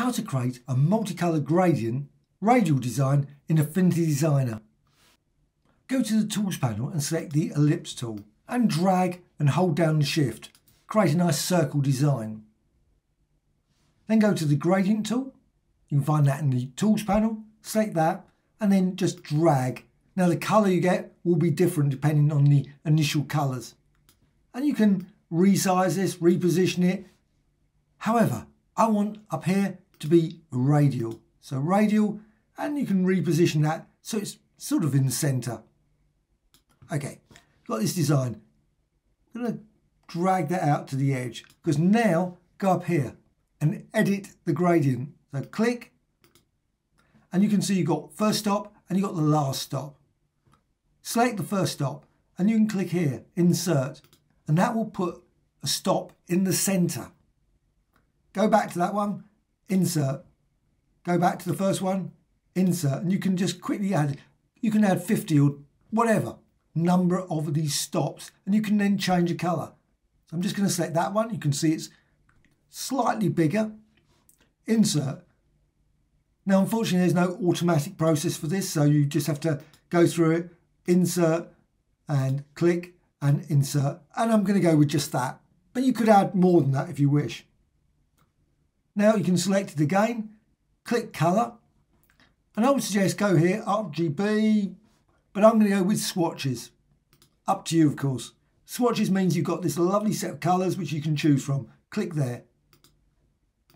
how to create a multicolour gradient radial design in Affinity Designer. Go to the Tools panel and select the Ellipse tool and drag and hold down the shift. Create a nice circle design. Then go to the Gradient tool. You can find that in the Tools panel. Select that and then just drag. Now the colour you get will be different depending on the initial colours. And you can resize this, reposition it. However, I want up here to be radial. So radial, and you can reposition that so it's sort of in the center. Okay, got this design. I'm gonna drag that out to the edge because now go up here and edit the gradient. So click, and you can see you've got first stop and you've got the last stop. Select the first stop and you can click here, insert, and that will put a stop in the center. Go back to that one, insert. Go back to the first one, insert, and you can just quickly add, you can add 50 or whatever number of these stops, and you can then change the color. So I'm just going to select that one. You can see it's slightly bigger. Insert. Now, unfortunately, there's no automatic process for this, so you just have to go through it, insert, and click and insert. And I'm going to go with just that. But you could add more than that if you wish. Now you can select it again, click colour, and I would suggest go here, RGB, but I'm going to go with swatches. Up to you, of course. Swatches means you've got this lovely set of colours which you can choose from. Click there.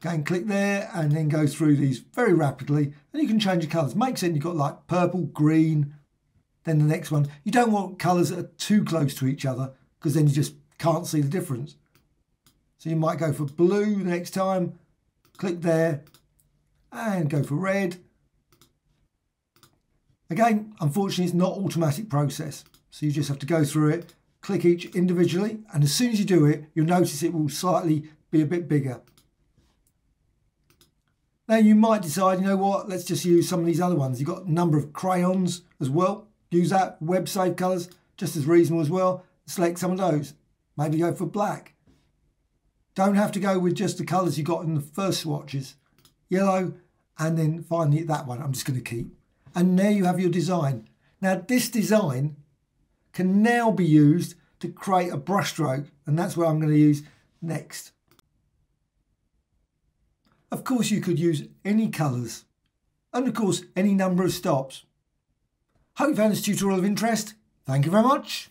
Again, click there and then go through these very rapidly and you can change your colours. Makes sense, you've got like purple, green, then the next one. You don't want colours that are too close to each other because then you just can't see the difference. So you might go for blue the next time, click there and go for red. Again, unfortunately, it's not automatic process. So you just have to go through it, click each individually, and as soon as you do it, you'll notice it will slightly be a bit bigger. Now you might decide, you know what, let's just use some of these other ones. You've got a number of crayons as well. Use that, web safe colours, just as reasonable as well. Select some of those. Maybe go for black. Don't have to go with just the colours you got in the first swatches. Yellow, and then finally that one I'm just going to keep. And there you have your design. Now this design can now be used to create a brushstroke, and that's what I'm going to use next. Of course you could use any colours, and of course any number of stops. Hope you found this tutorial of interest. Thank you very much.